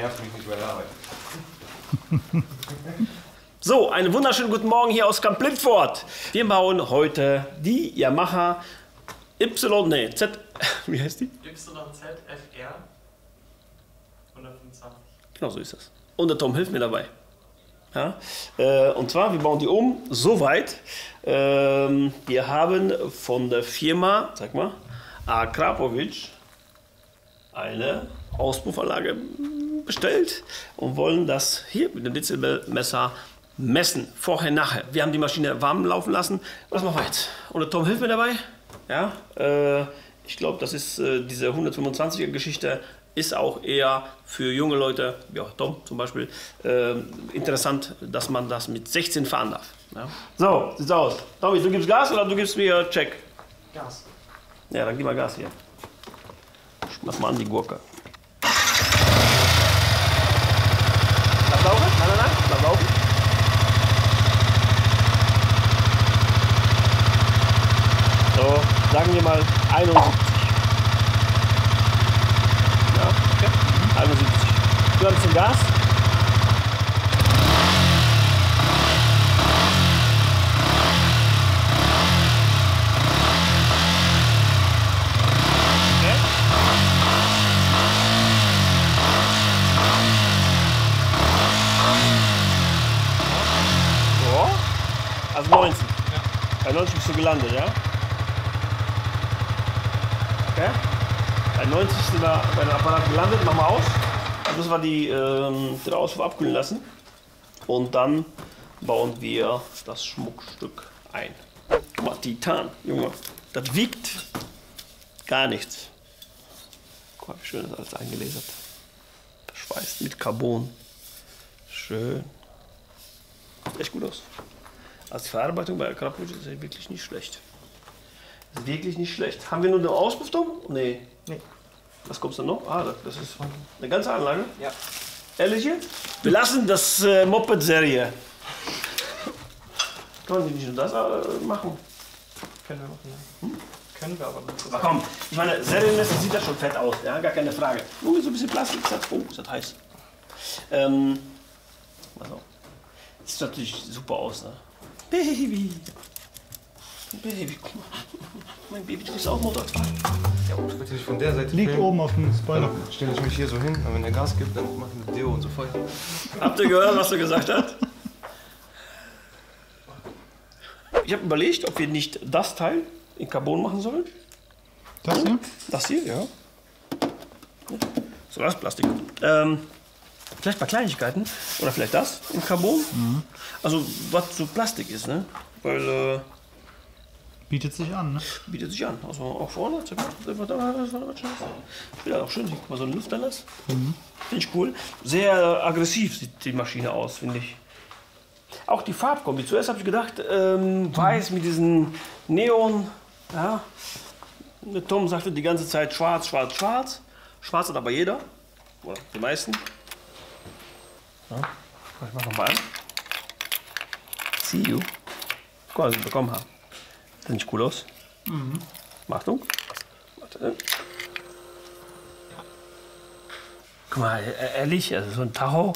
Nervt mich nicht bei der Arbeit. So, einen wunderschönen guten Morgen hier aus Camp Lindfort. Wir bauen heute die Yamaha Y, nee, Z, wie heißt die? YZFR 125. Genau so ist das. Und der Tom hilft mir dabei. Ja? Äh, und zwar, wir bauen die um, soweit. Ähm, wir haben von der Firma, sag mal, Akrapovic eine Auspuffanlage bestellt und wollen das hier mit dem Dezibelmesser messen. Vorher, nachher. Wir haben die Maschine warm laufen lassen. Was machen wir jetzt? Und Tom hilft mir dabei. Ja, äh, ich glaube, das ist äh, diese 125er Geschichte ist auch eher für junge Leute, ja Tom zum Beispiel, äh, interessant, dass man das mit 16 fahren darf. Ja. So, sieht's aus. Tommy, du gibst Gas oder du gibst mir Check? Gas. Ja, dann gib mal Gas hier. Schmeiß mal an die Gurke. Lass laufen? Nein, nein, nein. Lass laufen. So, sagen wir mal 71. Ja, okay. 71. Du hast zum Gas. Okay. So. Also 19. Bei 90 bist du gelandet, ja? Okay. Bei 90 sind wir bei dem Apparat gelandet. Machen wir aus. Dann müssen wir die, ähm, den Auspuff abkühlen lassen. Und dann bauen wir das Schmuckstück ein. Guck mal, Titan, Junge. Das wiegt gar nichts. Guck mal, wie schön das alles eingelasert. Verschweißt mit Carbon. Schön. Echt gut aus. Also die Verarbeitung bei Akrapovic ist ja wirklich nicht schlecht. Ist wirklich nicht schlecht. Haben wir nur den Auspuff, Tom? Nee. Nee. Was kommst du noch? Ah, das ist eine ganze Anlage. Ja. Ehrlich jetzt? Wir lassen das äh, Moped-Serie. Können die nicht nur das äh, machen? Können wir machen, ja. Können wir aber nicht. Aber komm, ich meine, serienmäßig sieht das schon fett aus, ja, gar keine Frage. Nur so ein bisschen Plastik, ist das, oh, ist das heiß. Ähm, also, sieht natürlich super aus, ne? Baby. Baby, guck mal. Mein Baby, du bist auch Motorrad. Ja, bitte nicht von der Seite Liegt filmen. oben auf dem Spoiler. Dann stelle ich mich hier so hin und wenn er Gas gibt, dann machen wir Deo und so Feuer. Habt ihr gehört, was er gesagt hat? Ich habe überlegt, ob wir nicht das Teil in Carbon machen sollen. Das hier? Das hier, ja. So, das ist Plastik. Ähm, vielleicht bei Kleinigkeiten. Oder vielleicht das in Carbon. Also, was so Plastik ist, ne? Weil, äh, Bietet sich an, ne? bietet sich an. Also auch vorne. Ja, auch schön. Guck mal, so ein Lufterlass. Finde ich cool. Sehr aggressiv sieht die Maschine aus, finde ich. Auch die Farbkombi. Zuerst habe ich gedacht, ähm, weiß mit diesen Neon. Ja. Tom sagte die ganze Zeit schwarz, schwarz, schwarz. Schwarz hat aber jeder. Oder die meisten. Ja. Ich mach nochmal an. See you. Guck mal, was wir bekommen haben. Sieht nicht cool aus? Achtung. Warte. Guck mal, e- ehrlich, also so ein Tacho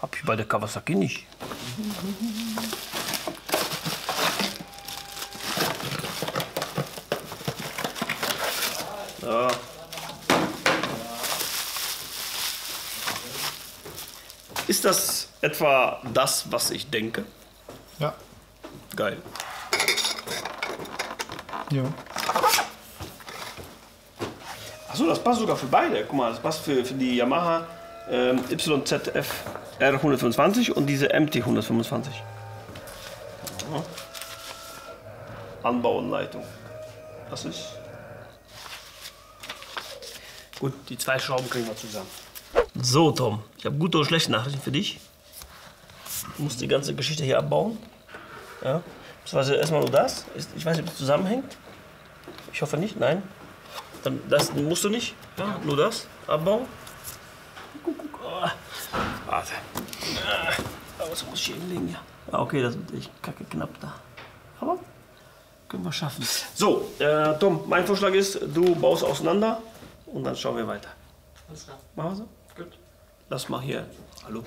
hab ich bei der Kawasaki nicht. So. Ist das etwa das, was ich denke? Ja. Geil. Ja. Achso, das passt sogar für beide. Guck mal, das passt für, für die Yamaha ähm, YZF R125 und diese MT 125. Ja. Anbauanleitung. Das ist. Gut, die zwei Schrauben kriegen wir zusammen. So, Tom, ich habe gute und schlechte Nachrichten für dich. Du musst die ganze Geschichte hier abbauen. Ja. Beziehungsweise erstmal nur das. Ich weiß nicht, ob es zusammenhängt. Ich hoffe nicht, nein. Dann das musst du nicht. Ja, nur das abbauen. Oh. Warte. Ah, Aber das muss ich hier hinlegen, ja. Ah, okay, das ist echt kacke knapp da. Aber können wir schaffen. So, äh, Tom, mein Vorschlag ist, du baust auseinander und dann schauen wir weiter. Alles klar. Machen wir so? Lass mal hier. Hallo.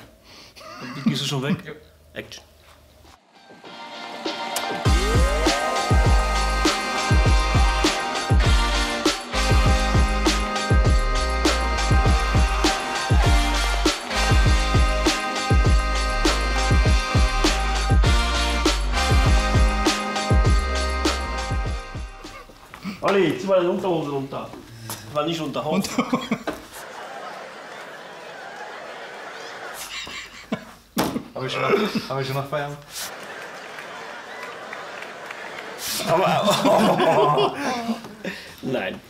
Gehst du schon weg? Ja. Action. Olli, zieh mal deine Unterhose runter. War nicht Unterhose. Habe ich, schon noch- hab ich schon noch Feierabend? Aber. Nein.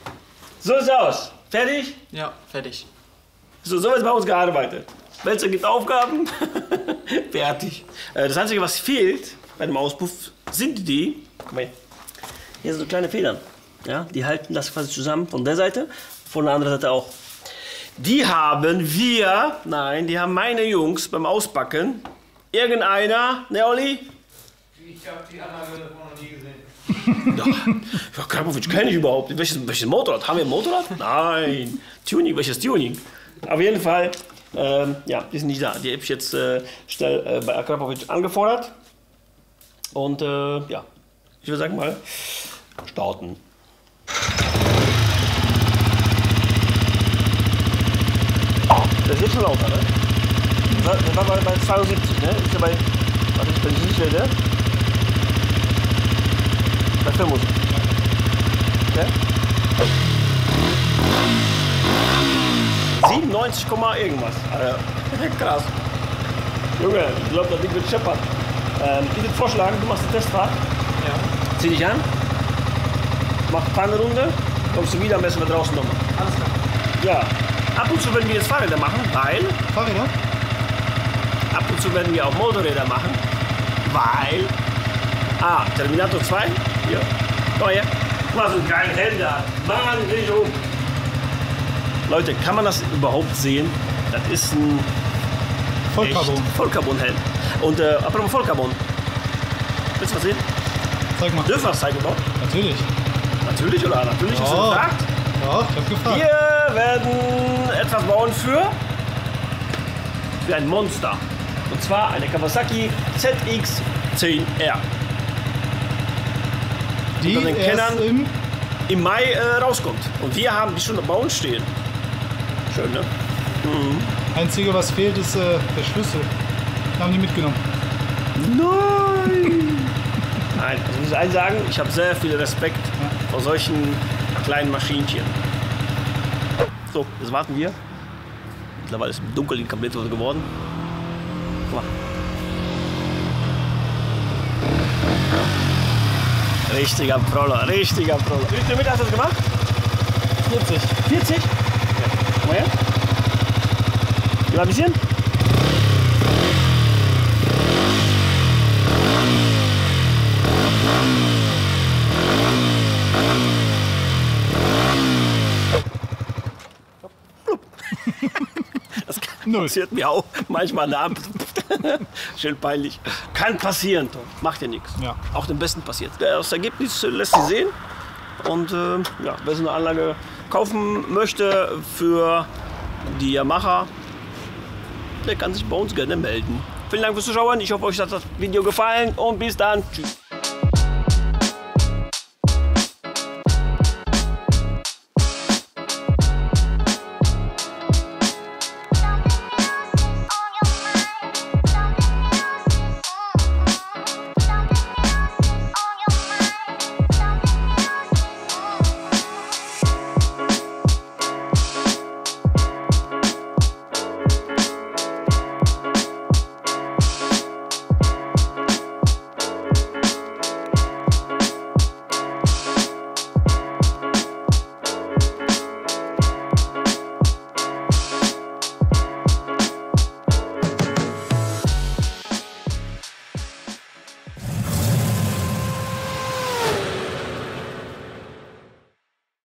So ist es aus. Fertig? Ja, fertig. So, so wird bei uns gearbeitet. Welcher gibt Aufgaben? Fertig. Äh, Das Einzige, was fehlt bei dem Auspuff, sind die. Guck mal hier. Hier sind so kleine Federn. Ja, die halten das quasi zusammen von der Seite, von der anderen Seite auch. Die haben wir, nein, die haben meine Jungs beim Auspacken. Irgendeiner, ne Olli? Ich habe die Anlage noch nie gesehen. Ja, Krapowitsch kenne ich überhaupt. Welches, welches Motorrad? Haben wir ein Motorrad? Nein. Tuning, welches Tuning? Auf jeden Fall, ähm, ja, die sind nicht da. Die habe ich jetzt äh, schnell äh, bei Krapowitsch angefordert. Und äh, ja, ich würde sagen mal, starten. Das ist jetzt schon lauter, ne? Das war, das war bei, bei 72, ne? Ist ja bei, warte, ich bin sicher, ne? Bei 75. Okay. 97, Komma irgendwas. Alter. Krass. Junge, ich glaube, das Ding wird scheppern. Ähm, ich würde vorschlagen, du machst eine Testfahrt. Ja. Zieh dich an. Mach eine Runde. Kommst du wieder, messen wir draußen nochmal. Alles klar. Ja. Ab und zu werden wir jetzt Fahrräder machen, weil Fahrräder? Ab und zu werden wir auch Motorräder machen, weil. Ah, Terminator 2. Hier. Komm mal her. Guck mal, so einen geilen Helm da. Mann, dreh um. Leute, kann man das überhaupt sehen? Das ist ein Vollcarbon. Vollcarbon-Helm. Und äh, apropos Vollcarbon. Willst du was sehen? Zeig mal. Dürfen wir das zeigen überhaupt? Natürlich. Natürlich oder natürlich? Hast du Ja. gefragt? Ja, ich hab gefragt. Wir werden etwas bauen für, für ein Monster. Und zwar eine Kawasaki ZX-10R. Die unter den Kennern- im Im Mai äh, rauskommt. Und wir haben die schon bei uns stehen. Schön, ne? Einzige, was fehlt, ist äh, der Schlüssel. Den haben die mitgenommen. Nein! Nein, also ich muss eins sagen, ich habe sehr viel Respekt vor solchen kleinen Maschinchen. So, jetzt warten wir. Mittlerweile ist es dunkel die Kabinette geworden. Mal. Richtiger Proller, richtiger Proller. Wie viel Kilometer hast du das gemacht? 40. 40? Ja. Komm mal her. Gib mal ein bisschen. Das passiert mir auch manchmal an Ampel. Schön peinlich. Kann passieren, Tom. Macht ja nichts. Ja. Auch dem Besten passiert. Das Ergebnis lässt sich sehen. Und äh, ja, wer so eine Anlage kaufen möchte für die Yamaha, der kann sich bei uns gerne melden. Vielen Dank fürs Zuschauen. Ich hoffe, euch hat das Video gefallen und bis dann. Tschüss.